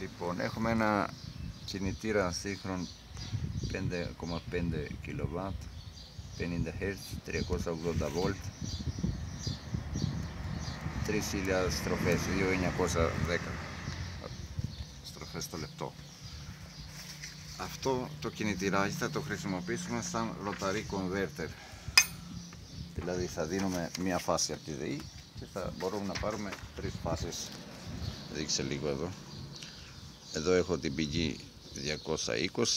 Λοιπόν, έχουμε ένα κινητήρα σύγχρον 5,5 kW, 50 Hz, 380 V, 3.000 στροφές, 2.910 στροφές το λεπτό. Αυτό το κινητήράκι θα το χρησιμοποιήσουμε σαν rotary converter. Δηλαδή θα δίνουμε μία φάση από τη ΔΕΗ και θα μπορούμε να πάρουμε τρεις φάσεις. Δείξε λίγο εδώ. Εδώ έχω την πηγή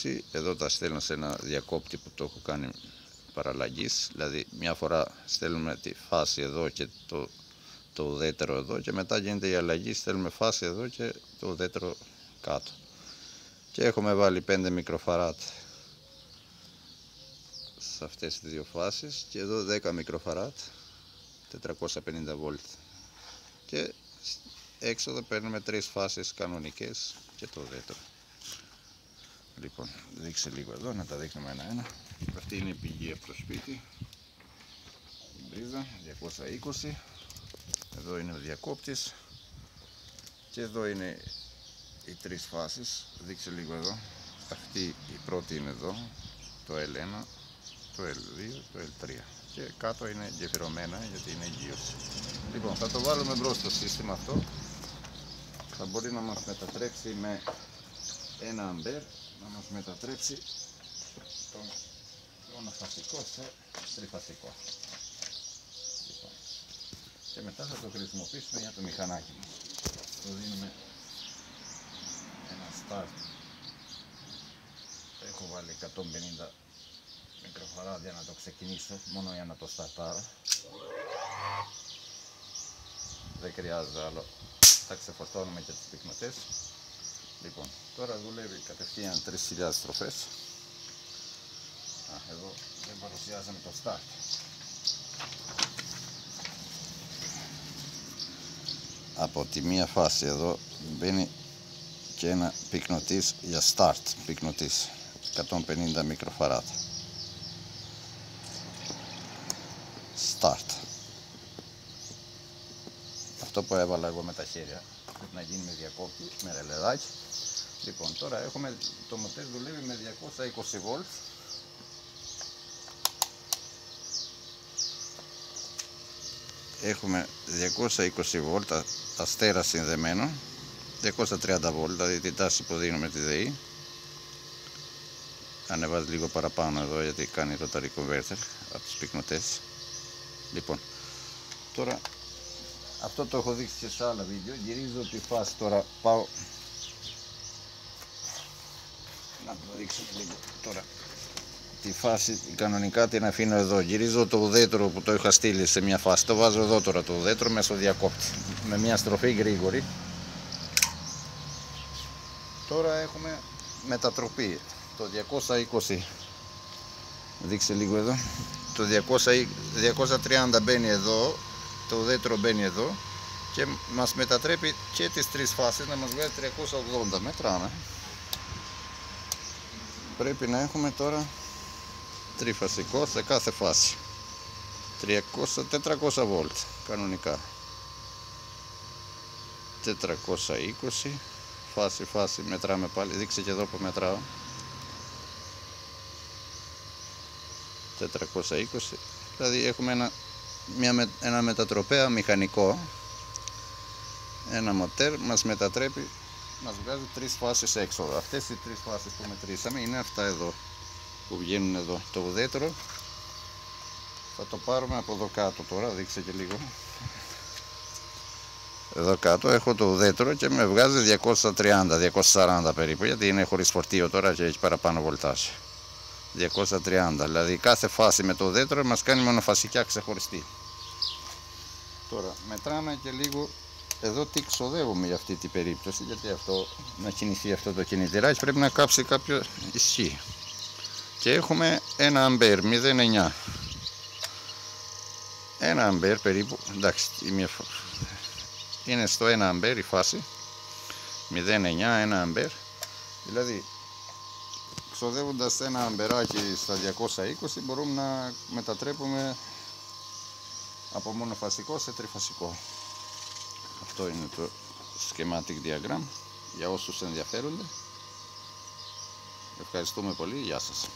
220, εδώ τα στέλνω σε ένα διακόπτη που το έχω κάνει παραλλαγής, δηλαδή μια φορά στέλνουμε τη φάση εδώ και το, το ουδέτερο εδώ και μετά γίνεται η αλλαγή, στέλνουμε φάση εδώ και το ουδέτερο κάτω. Και έχουμε βάλει 5 μικροφαράτ σε αυτές τις δύο φάσεις και εδώ 10 μικροφαράτ 450 βολτ και έξοδο παίρνουμε τρεις φάσεις κανονικές και το δεύτερο. Λοιπόν δείξε λίγο εδώ να τα δείχνουμε ένα-ένα. Αυτή είναι η πηγή από το σπίτι. Η μπρίζα 220 εδώ είναι ο διακόπτης. Και εδώ είναι οι τρεις φάσεις. Δείξε λίγο εδώ. Αυτή η πρώτη είναι εδώ το L1 το L2 το L3 και κάτω είναι γεφυρωμένα γιατί είναι γύρωση λοιπόν θα το βάλουμε μπρος στο σύστημα αυτό θα μπορεί να μας μετατρέψει με ένα αμπέρ να μας μετατρέψει τον μονοφασικό σε τριφασικό λοιπόν. και μετά θα το χρησιμοποιήσουμε για το μηχανάκι μας. Το δίνουμε ένα start έχω βάλει 150 μικροφαράδια να το ξεκινήσω μόνο για να το σταρτάρω δεν χρειάζεται άλλο. Θα ξεφορτώνουμε και τις πυκνοτές λοιπόν τώρα δουλεύει κατευθείαν 3.000 στροφές. Α, εδώ δεν παρουσιάζαμε το start. Από τη μία φάση εδώ μπαίνει και ένα πυκνοτής για start πυκνοτής. 150 μικροφαράτα start αυτό που έβαλα εγώ με τα χέρια πρέπει να γίνει με διακόπτη με ρελεδάκι. Λοιπόν τώρα έχουμε το μοτέρ δουλεύει με 220 V έχουμε 220 V αστέρα συνδεμένο. 230 V δηλαδή την τάση που δίνουμε τη ΔΕΗ. Ανεβάζει λίγο παραπάνω εδώ γιατί κάνει rotary converter από τις πυκνοτές. Λοιπόν τώρα αυτό το έχω δείξει και σε άλλα βίντεο. Γυρίζω τη φάση τώρα. Πάω. Να το δείξω λίγο τώρα. Τη φάση κανονικά την αφήνω εδώ. Γυρίζω το ουδέτερο που το είχα στείλει σε μια φάση. Το βάζω εδώ τώρα το ουδέτερο μέσα στο διακόπτη. Με μια στροφή γρήγορη. Τώρα έχουμε μετατροπή. Το 220 δείξε λίγο εδώ. Το 200, 230 μπαίνει εδώ το ουδέτερο μπαίνει εδώ και μας μετατρέπει και τις τρεις φάσεις να μας βγάζει 380 μετράμε πρέπει να έχουμε τώρα τριφασικό σε κάθε φάση. 300, 400 βολτ κανονικά. 420 φάση φάση μετράμε πάλι. Δείξε και εδώ που μετράω. 420 δηλαδή έχουμε ένα, μια, ένα μετατροπέα μηχανικό ένα μοτέρ μας μετατρέπει μας βγάζει τρεις φάσεις έξω. Αυτές οι τρεις φάσεις που μετρήσαμε είναι αυτά εδώ που βγαίνουν εδώ. Το ουδέτερο θα το πάρουμε από εδώ κάτω τώρα δείξε και λίγο. Εδώ κάτω έχω το ουδέτερο και με βγάζει 230-240 περίπου γιατί είναι χωρίς φορτίο τώρα και έχει παραπάνω βολτάζ 230 δηλαδή κάθε φάση με το ουδέτερο μας κάνει μονοφασικιά ξεχωριστή τώρα μετράμε και λίγο εδώ τι ξοδεύουμε για αυτή την περίπτωση γιατί αυτό να κινηθεί αυτό το κινητηράκι πρέπει να κάψει κάποιο ισχύ. Και έχουμε ένα αμπέρ 0,9 ένα αμπέρ περίπου εντάξει είναι στο 1 αμπέρ η φάση. 0,9 ένα αμπέρ δηλαδή ξοδεύοντας ένα αμπεράκι στα 220 μπορούμε να μετατρέπουμε από μονοφασικό σε τριφασικό αυτό είναι το schematic diagram για όσους ενδιαφέρονται. Ευχαριστούμε πολύ. Γεια σας.